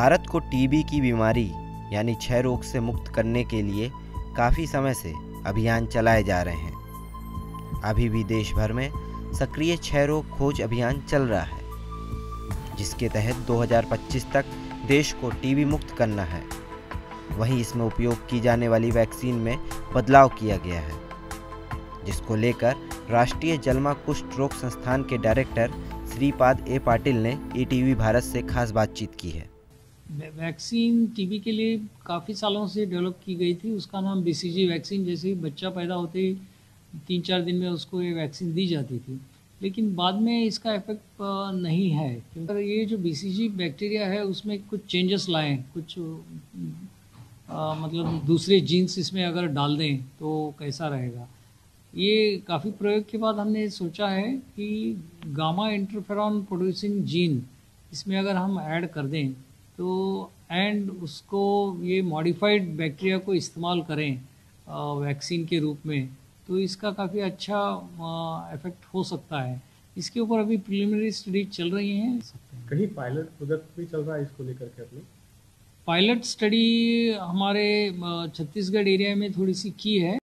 भारत को टीबी की बीमारी, यानी क्षय रोग से मुक्त करने के लिए काफ़ी समय से अभियान चलाए जा रहे हैं। अभी भी देश भर में सक्रिय क्षय रोग खोज अभियान चल रहा है, जिसके तहत 2025 तक देश को टीबी मुक्त करना है। वहीं इसमें उपयोग की जाने वाली वैक्सीन में बदलाव किया गया है, जिसको लेकर राष्ट्रीय जलमा कुष्ठ रोग संस्थान के डायरेक्टर श्रीपाद ए पाटिल ने ईटीवी भारत से खास बातचीत की है। वैक्सीन टीबी के लिए काफ़ी सालों से डेवलप की गई थी। उसका नाम बीसीजी वैक्सीन जैसे बच्चा पैदा होते ही तीन चार दिन में उसको ये वैक्सीन दी जाती थी। लेकिन बाद में इसका इफ़ेक्ट नहीं है। क्योंकि ये जो बीसीजी बैक्टीरिया है उसमें कुछ चेंजेस लाए कुछ आ, मतलब दूसरे जीन्स इसमें अगर डाल दें तो कैसा रहेगा? ये काफ़ी प्रयोग के बाद हमने सोचा है कि गामा इंटरफेरॉन प्रोड्यूसिंग जीन इसमें अगर हम ऐड कर दें तो एंड उसको ये मॉडिफाइड बैक्टीरिया को इस्तेमाल करें वैक्सीन के रूप में तो इसका काफ़ी अच्छा इफ़ेक्ट हो सकता है। इसके ऊपर अभी प्रिलिमिनरी स्टडी चल रही हैं। कहीं पायलट प्रोजेक्ट भी चल रहा है इसको लेकर के अपने? पायलट स्टडी हमारे छत्तीसगढ़ एरिया में थोड़ी सी की है।